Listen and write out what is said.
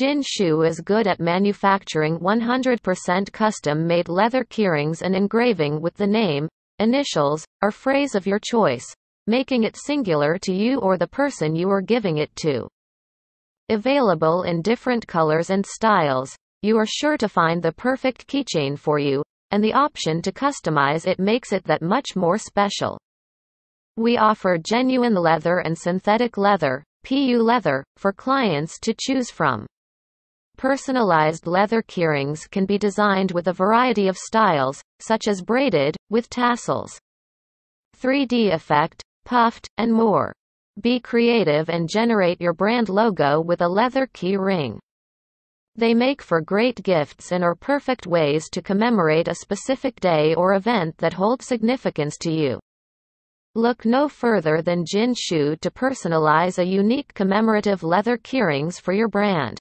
Jin Sheu is good at manufacturing 100% custom-made leather keyrings and engraving with the name, initials, or phrase of your choice, making it singular to you or the person you are giving it to. Available in different colors and styles, you are sure to find the perfect keychain for you, and the option to customize it makes it that much more special. We offer genuine leather and synthetic leather, PU leather, for clients to choose from. Personalized leather keyrings can be designed with a variety of styles, such as braided, with tassels, 3D effect, puffed, and more. Be creative and generate your brand logo with a leather key ring. They make for great gifts and are perfect ways to commemorate a specific day or event that holds significance to you. Look no further than Jin Sheu to personalize a unique commemorative leather keyrings for your brand.